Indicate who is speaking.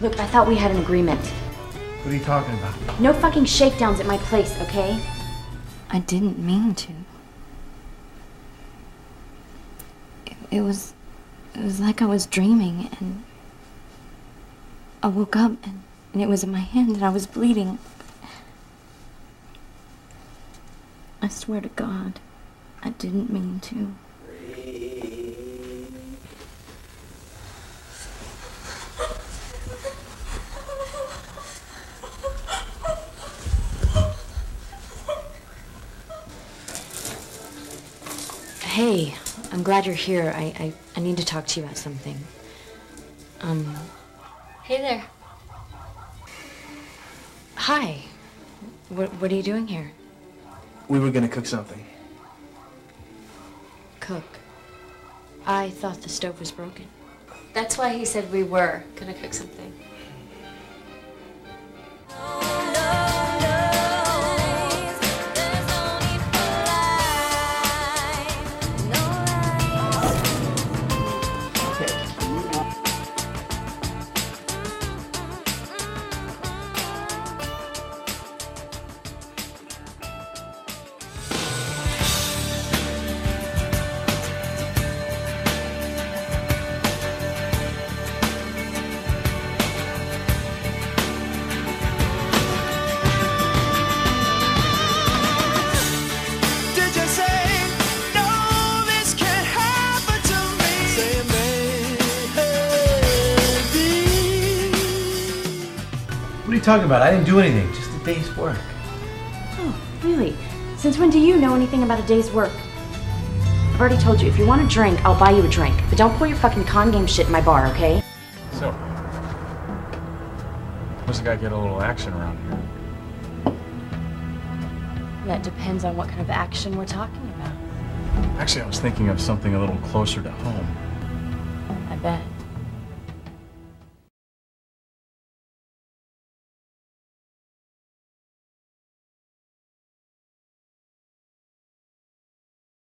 Speaker 1: Look, I thought we had an agreement.
Speaker 2: What are you talking about?
Speaker 1: No fucking shakedowns at my place, okay?
Speaker 3: I didn't mean to. It, it was. It was like I was dreaming, and. I woke up, and, and it was in my hand, and I was bleeding. I swear to God, I didn't mean to.
Speaker 1: Hey, I'm glad you're here. I, I, I need to talk to you about something. Um,
Speaker 3: Hey there.
Speaker 1: hi. What, what are you doing here?
Speaker 2: We were gonna cook something.
Speaker 1: Cook. I thought the stove was broken.
Speaker 3: That's why he said we were gonna cook something.
Speaker 2: You talking about? I didn't do anything. Just a day's work.
Speaker 1: Oh, really? Since when do you know anything about a day's work? I've already told you, if you want a drink, I'll buy you a drink. But don't pull your fucking con game shit in my bar, okay?
Speaker 4: So, must have got to get a little action around here.
Speaker 1: That depends on what kind of action we're talking about.
Speaker 4: Actually, I was thinking of something a little closer to home.
Speaker 1: I bet.